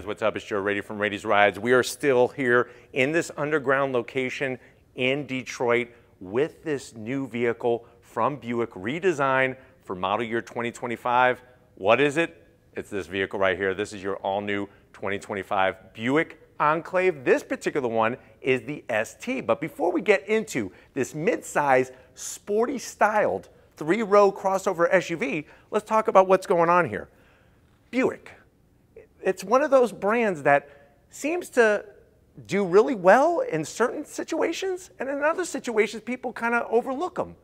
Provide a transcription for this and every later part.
guys, what's up? It's Joe Raiti from Raiti's Rides. We are still here in this underground location in Detroit with this new vehicle from Buick, redesigned for model year 2025. What is it? It's this vehicle right here. This is your all new 2025 Buick Enclave. This particular one is the ST. But before we get into this mid-size, sporty styled three-row crossover SUV, let's talk about what's going on here. Buick it's one of those brands that seems to do really well in certain situations, and in other situations, people kind of overlook them.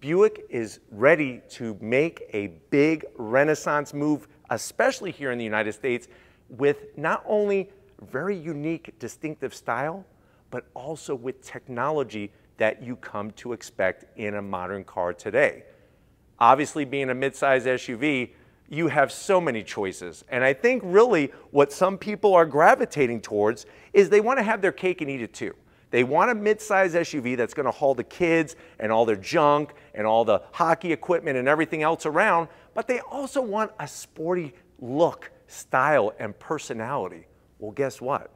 Buick is ready to make a big renaissance move, especially here in the United States, with not only very unique, distinctive style, but also with technology that you come to expect in a modern car today. Obviously, being a midsize SUV, you have so many choices. And I think really what some people are gravitating towards is they want to have their cake and eat it too. They want a mid-size SUV that's going to haul the kids and all their junk and all the hockey equipment and everything else around, but they also want a sporty look, style, and personality. Well, guess what?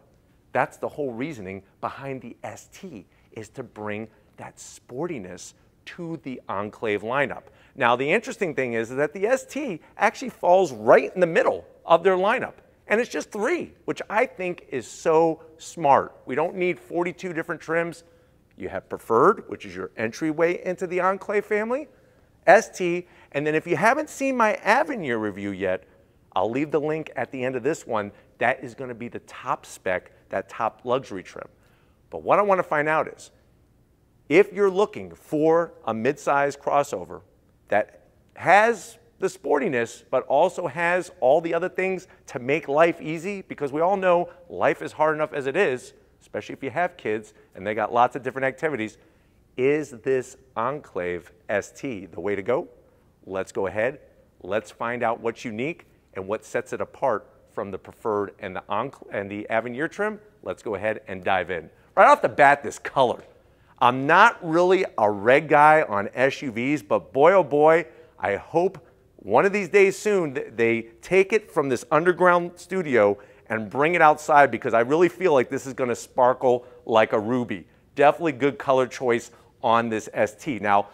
That's the whole reasoning behind the ST is to bring that sportiness to the Enclave lineup. Now, the interesting thing is that the ST actually falls right in the middle of their lineup. And it's just three, which I think is so smart. We don't need 42 different trims. You have Preferred, which is your entryway into the Enclave family, ST, and then if you haven't seen my Avenir review yet, I'll leave the link at the end of this one. That is going to be the top spec, that top luxury trim. But what I want to find out is, if you're looking for a midsize crossover that has the sportiness, but also has all the other things to make life easy, because we all know life is hard enough as it is, especially if you have kids and they got lots of different activities. Is this Enclave ST the way to go? Let's go ahead. Let's find out what's unique and what sets it apart from the Preferred and the, Encl and the Avenir trim. Let's go ahead and dive in. Right off the bat, this color. I'm not really a red guy on SUVs, but boy, oh boy, I hope one of these days soon they take it from this underground studio and bring it outside because I really feel like this is going to sparkle like a ruby. Definitely good color choice on this ST. Now,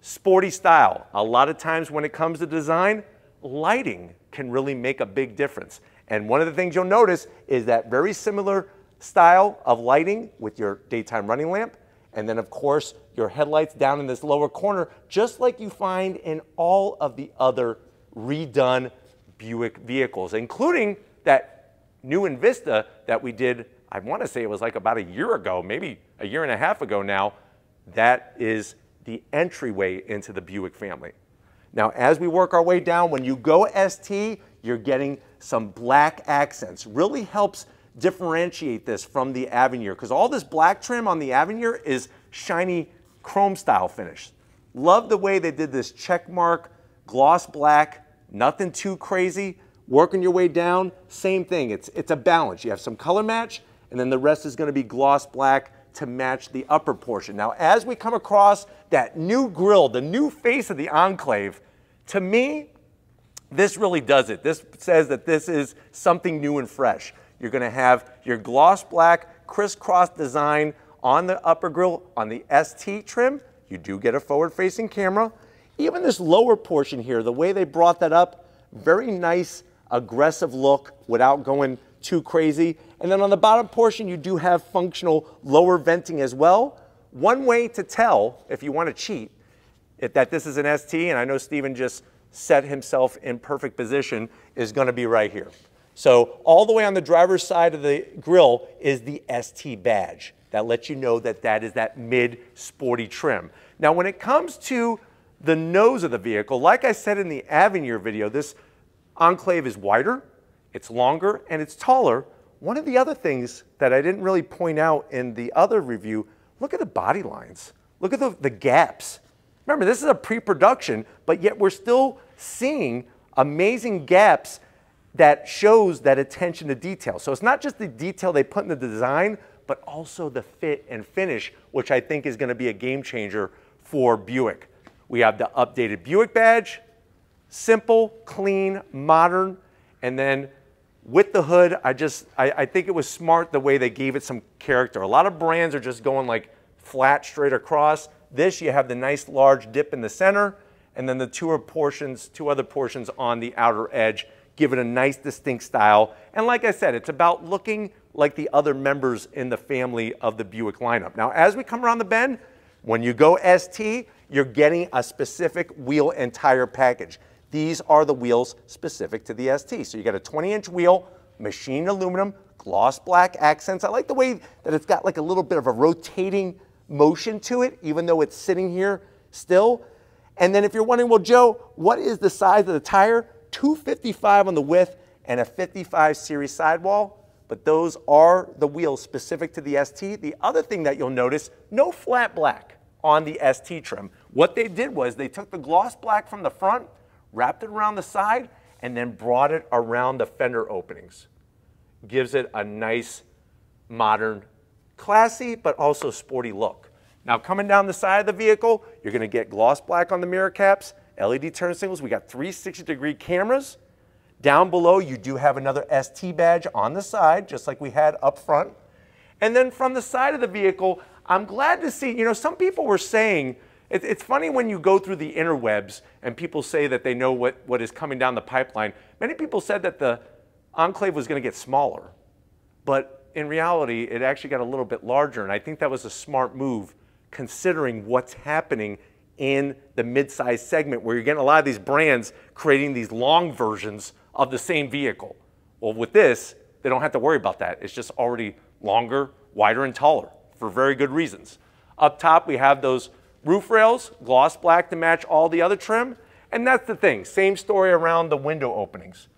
sporty style. A lot of times when it comes to design, lighting can really make a big difference. And one of the things you'll notice is that very similar style of lighting with your daytime running lamp and then of course your headlights down in this lower corner, just like you find in all of the other redone Buick vehicles, including that new Envista that we did, I want to say it was like about a year ago, maybe a year and a half ago now. That is the entryway into the Buick family. Now, as we work our way down, when you go ST, you're getting some black accents. Really helps differentiate this from the Avenir because all this black trim on the Avenir is shiny chrome style finish. Love the way they did this check mark, gloss black, nothing too crazy. Working your way down, same thing. It's, it's a balance. You have some color match, and then the rest is going to be gloss black to match the upper portion. Now, as we come across that new grille, the new face of the Enclave, to me, this really does it. This says that this is something new and fresh. You're going to have your gloss black crisscross design on the upper grille on the ST trim. You do get a forward-facing camera. Even this lower portion here, the way they brought that up, very nice, aggressive look without going too crazy. And then on the bottom portion, you do have functional lower venting as well. One way to tell, if you want to cheat, if that this is an ST, and I know Steven just set himself in perfect position, is going to be right here. So all the way on the driver's side of the grill is the ST badge. That lets you know that that is that mid sporty trim. Now when it comes to the nose of the vehicle, like I said in the Avenir video, this Enclave is wider, it's longer, and it's taller. One of the other things that I didn't really point out in the other review, look at the body lines. Look at the, the gaps. Remember, this is a pre-production, but yet we're still seeing amazing gaps that shows that attention to detail. So it's not just the detail they put in the design, but also the fit and finish, which I think is going to be a game changer for Buick. We have the updated Buick badge, simple, clean, modern, and then with the hood, I just, I, I think it was smart the way they gave it some character. A lot of brands are just going like flat straight across. This, you have the nice large dip in the center, and then the two portions, two other portions on the outer edge, give it a nice distinct style. And like I said, it's about looking like the other members in the family of the Buick lineup. Now, as we come around the bend, when you go ST, you're getting a specific wheel and tire package. These are the wheels specific to the ST. So you got a 20 inch wheel, machined aluminum, gloss black accents. I like the way that it's got like a little bit of a rotating motion to it, even though it's sitting here still. And then if you're wondering, well, Joe, what is the size of the tire? 255 on the width and a 55 series sidewall but those are the wheels specific to the ST. The other thing that you'll notice, no flat black on the ST trim. What they did was they took the gloss black from the front, wrapped it around the side, and then brought it around the fender openings. Gives it a nice, modern, classy, but also sporty look. Now coming down the side of the vehicle, you're gonna get gloss black on the mirror caps, LED turn signals. We got 360 degree cameras. Down below, you do have another ST badge on the side, just like we had up front. And then from the side of the vehicle, I'm glad to see, you know, some people were saying, it, it's funny when you go through the interwebs and people say that they know what, what is coming down the pipeline. Many people said that the Enclave was going to get smaller. But in reality, it actually got a little bit larger. And I think that was a smart move considering what's happening in the mid-size segment where you're getting a lot of these brands creating these long versions of the same vehicle. Well, with this, they don't have to worry about that. It's just already longer, wider, and taller for very good reasons. Up top, we have those roof rails, gloss black to match all the other trim. And that's the thing, same story around the window openings.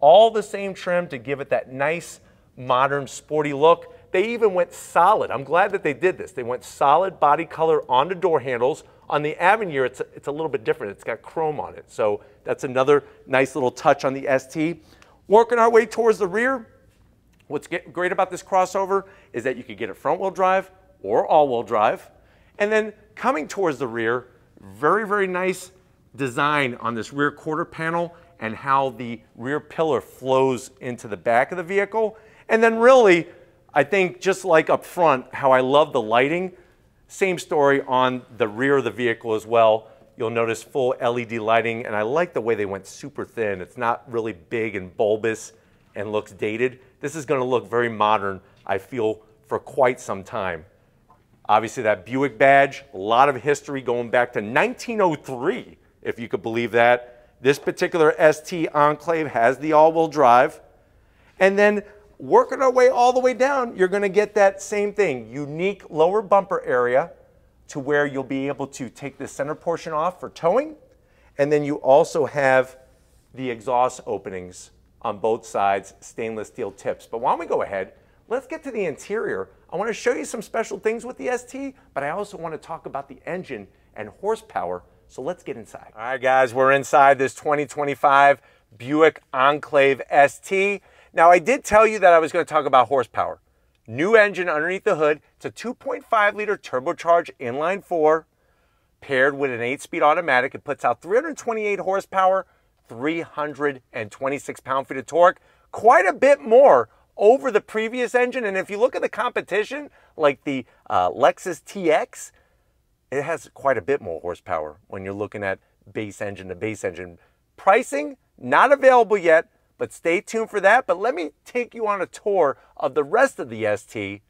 All the same trim to give it that nice, modern, sporty look. They even went solid. I'm glad that they did this. They went solid body color on the door handles. On the Avenir, it's a, it's a little bit different. It's got chrome on it. So that's another nice little touch on the ST. Working our way towards the rear, what's great about this crossover is that you could get it front wheel drive or all wheel drive. And then coming towards the rear, very, very nice design on this rear quarter panel and how the rear pillar flows into the back of the vehicle. And then really, I think just like up front, how I love the lighting, same story on the rear of the vehicle as well. You'll notice full LED lighting, and I like the way they went super thin. It's not really big and bulbous and looks dated. This is gonna look very modern, I feel, for quite some time. Obviously that Buick badge, a lot of history going back to 1903, if you could believe that. This particular ST Enclave has the all-wheel drive. And then working our way all the way down, you're gonna get that same thing, unique lower bumper area, to where you'll be able to take the center portion off for towing. And then you also have the exhaust openings on both sides, stainless steel tips. But why don't we go ahead, let's get to the interior. I wanna show you some special things with the ST, but I also wanna talk about the engine and horsepower. So let's get inside. All right, guys, we're inside this 2025 Buick Enclave ST. Now, I did tell you that I was gonna talk about horsepower. New engine underneath the hood. It's a 2.5 liter turbocharged inline four paired with an eight speed automatic. It puts out 328 horsepower, 326 pound feet of torque, quite a bit more over the previous engine. And if you look at the competition, like the uh, Lexus TX, it has quite a bit more horsepower when you're looking at base engine to base engine. Pricing, not available yet, but stay tuned for that. But let me take you on a tour of the rest of the ST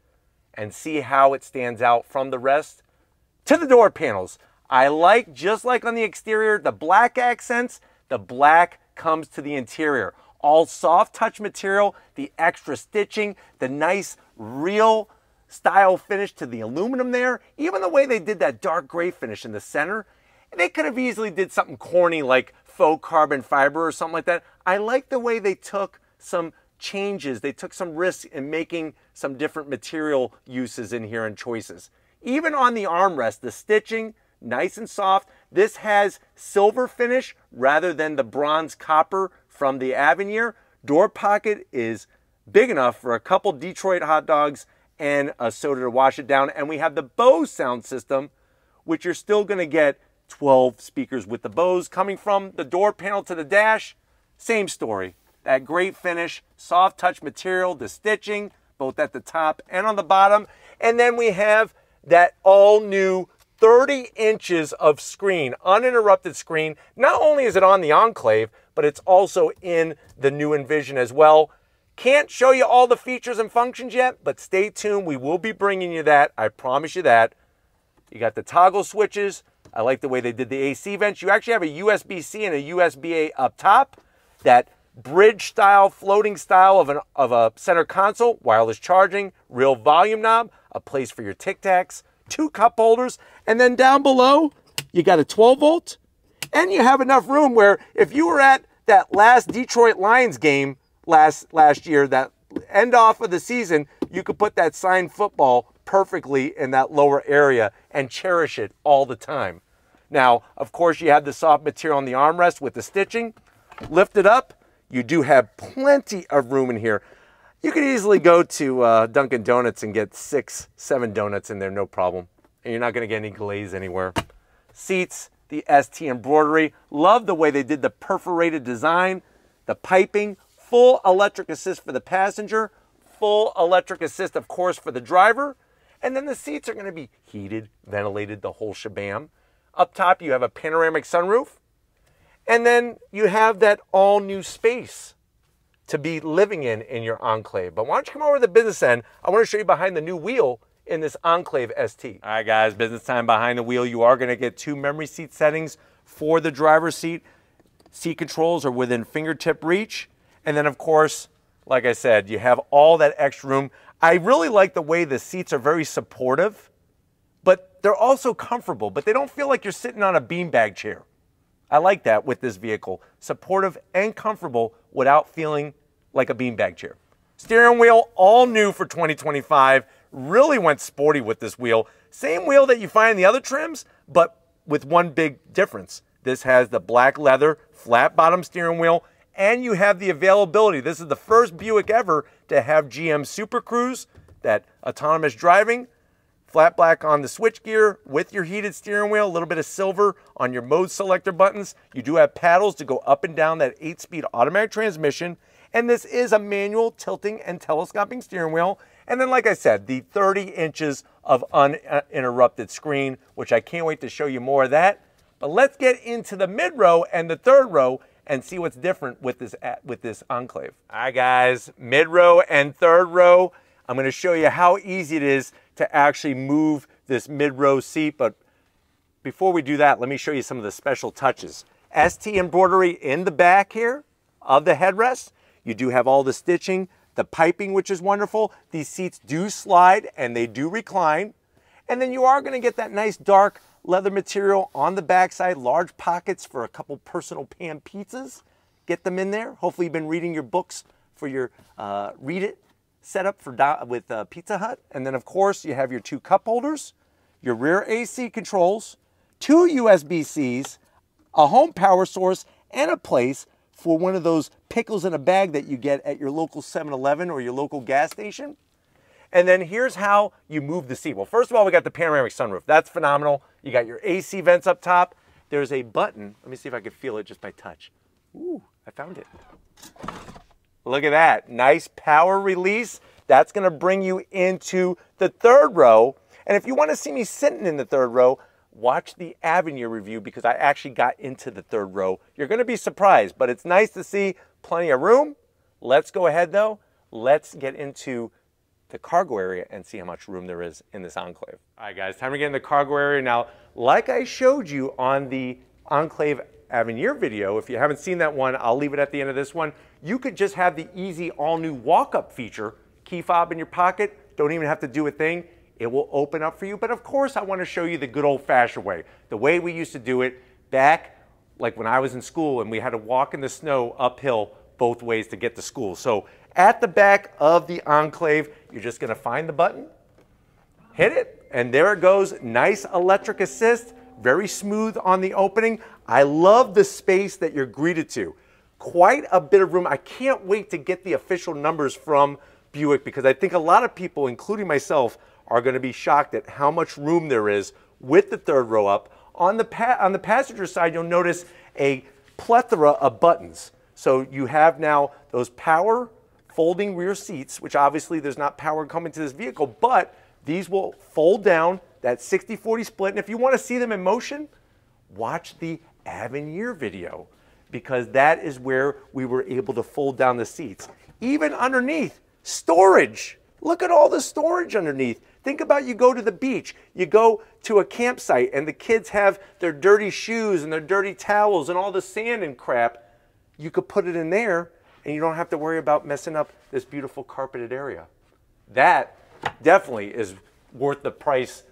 and see how it stands out from the rest. To the door panels, I like, just like on the exterior, the black accents, the black comes to the interior. All soft touch material, the extra stitching, the nice real style finish to the aluminum there. Even the way they did that dark gray finish in the center. They could have easily did something corny like faux carbon fiber or something like that. I like the way they took some changes. They took some risks in making some different material uses in here and choices. Even on the armrest, the stitching, nice and soft. This has silver finish rather than the bronze copper from the Avenir. Door pocket is big enough for a couple Detroit hot dogs and a soda to wash it down. And we have the Bose sound system, which you're still going to get 12 speakers with the Bose coming from the door panel to the dash. Same story. that great finish, soft touch material, the stitching, both at the top and on the bottom. And then we have that all new 30 inches of screen, uninterrupted screen. Not only is it on the Enclave, but it's also in the new Envision as well. Can't show you all the features and functions yet, but stay tuned. We will be bringing you that. I promise you that. You got the toggle switches. I like the way they did the AC vents. You actually have a USB-C and a USB-A up top. That bridge style, floating style of, an, of a center console, wireless charging, real volume knob, a place for your Tic Tacs, two cup holders, and then down below, you got a 12 volt, and you have enough room where if you were at that last Detroit Lions game last last year, that end off of the season, you could put that signed football perfectly in that lower area and cherish it all the time. Now, of course, you have the soft material on the armrest with the stitching. Lift it up. You do have plenty of room in here. You could easily go to uh, Dunkin' Donuts and get six, seven donuts in there, no problem. And you're not going to get any glaze anywhere. Seats, the ST embroidery. Love the way they did the perforated design, the piping, full electric assist for the passenger, full electric assist, of course, for the driver. And then the seats are going to be heated, ventilated, the whole shabam. Up top, you have a panoramic sunroof. And then you have that all new space to be living in in your Enclave. But why don't you come over to the business end? I want to show you behind the new wheel in this Enclave ST. All right, guys, business time behind the wheel. You are going to get two memory seat settings for the driver's seat. Seat controls are within fingertip reach. And then, of course, like I said, you have all that extra room. I really like the way the seats are very supportive, but they're also comfortable, but they don't feel like you're sitting on a beanbag chair. I like that with this vehicle. Supportive and comfortable without feeling like a beanbag chair. Steering wheel, all new for 2025. Really went sporty with this wheel. Same wheel that you find in the other trims, but with one big difference. This has the black leather, flat bottom steering wheel, and you have the availability. This is the first Buick ever to have GM Super Cruise, that autonomous driving, flat black on the switchgear with your heated steering wheel, a little bit of silver on your mode selector buttons. You do have paddles to go up and down that eight speed automatic transmission. And this is a manual tilting and telescoping steering wheel. And then, like I said, the 30 inches of uninterrupted screen, which I can't wait to show you more of that. But let's get into the mid row and the third row and see what's different with this with this enclave. All right, guys, mid row and third row. I'm going to show you how easy it is to actually move this mid-row seat. But before we do that, let me show you some of the special touches. ST embroidery in the back here of the headrest. You do have all the stitching, the piping, which is wonderful. These seats do slide and they do recline. And then you are gonna get that nice dark leather material on the backside, large pockets for a couple personal pan pizzas. Get them in there. Hopefully you've been reading your books for your uh, read it setup for with uh, Pizza Hut. And then of course you have your two cup holders, your rear AC controls, two USB-Cs, a home power source, and a place for one of those pickles in a bag that you get at your local 7-Eleven or your local gas station. And then here's how you move the seat. Well, first of all, we got the panoramic sunroof. That's phenomenal. You got your AC vents up top. There's a button. Let me see if I can feel it just by touch. Ooh, I found it. Look at that. Nice power release. That's going to bring you into the third row. And if you want to see me sitting in the third row, watch the Avenir review because I actually got into the third row. You're going to be surprised, but it's nice to see plenty of room. Let's go ahead though. Let's get into the cargo area and see how much room there is in this Enclave. All right, guys, time to get in the cargo area. Now, like I showed you on the Enclave Avenir video, if you haven't seen that one, I'll leave it at the end of this one. You could just have the easy all-new walk-up feature, key fob in your pocket, don't even have to do a thing. It will open up for you. But of course, I want to show you the good old-fashioned way, the way we used to do it back like when I was in school and we had to walk in the snow uphill both ways to get to school. So at the back of the Enclave, you're just going to find the button, hit it, and there it goes. Nice electric assist, very smooth on the opening. I love the space that you're greeted to. Quite a bit of room. I can't wait to get the official numbers from Buick because I think a lot of people, including myself, are going to be shocked at how much room there is with the third row up. On the, on the passenger side, you'll notice a plethora of buttons. So you have now those power folding rear seats, which obviously there's not power coming to this vehicle, but these will fold down that 60-40 split. And if you want to see them in motion, watch the Avenir video because that is where we were able to fold down the seats. Even underneath, storage. Look at all the storage underneath. Think about you go to the beach, you go to a campsite, and the kids have their dirty shoes and their dirty towels and all the sand and crap. You could put it in there and you don't have to worry about messing up this beautiful carpeted area. That definitely is worth the price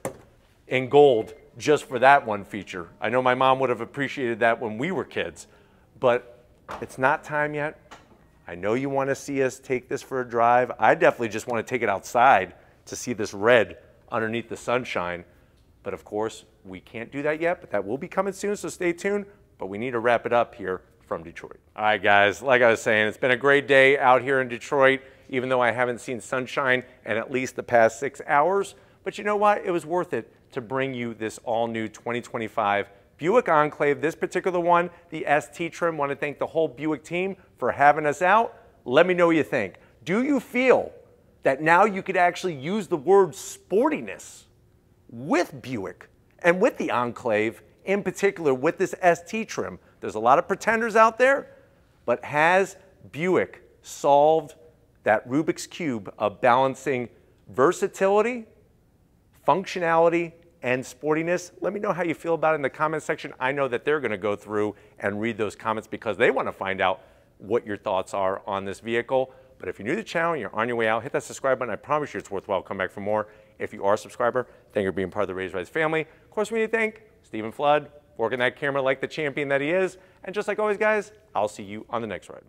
in gold just for that one feature. I know my mom would have appreciated that when we were kids, but it's not time yet. I know you want to see us take this for a drive. I definitely just want to take it outside to see this red underneath the sunshine. But of course, we can't do that yet, but that will be coming soon, so stay tuned. But we need to wrap it up here from Detroit. All right, guys, like I was saying, it's been a great day out here in Detroit, even though I haven't seen sunshine in at least the past six hours. But you know what? It was worth it to bring you this all new 2025 Buick Enclave. This particular one, the ST trim. Want to thank the whole Buick team for having us out. Let me know what you think. Do you feel that now you could actually use the word sportiness with Buick and with the Enclave, in particular with this ST trim? There's a lot of pretenders out there, but has Buick solved that Rubik's Cube of balancing versatility functionality, and sportiness. Let me know how you feel about it in the comment section. I know that they're going to go through and read those comments because they want to find out what your thoughts are on this vehicle. But if you're new to the channel and you're on your way out, hit that subscribe button. I promise you it's worthwhile. Come back for more. If you are a subscriber, thank you for being part of the Raiti's Rides family. Of course, we need to thank Steven Flood, working that camera like the champion that he is. And just like always, guys, I'll see you on the next ride.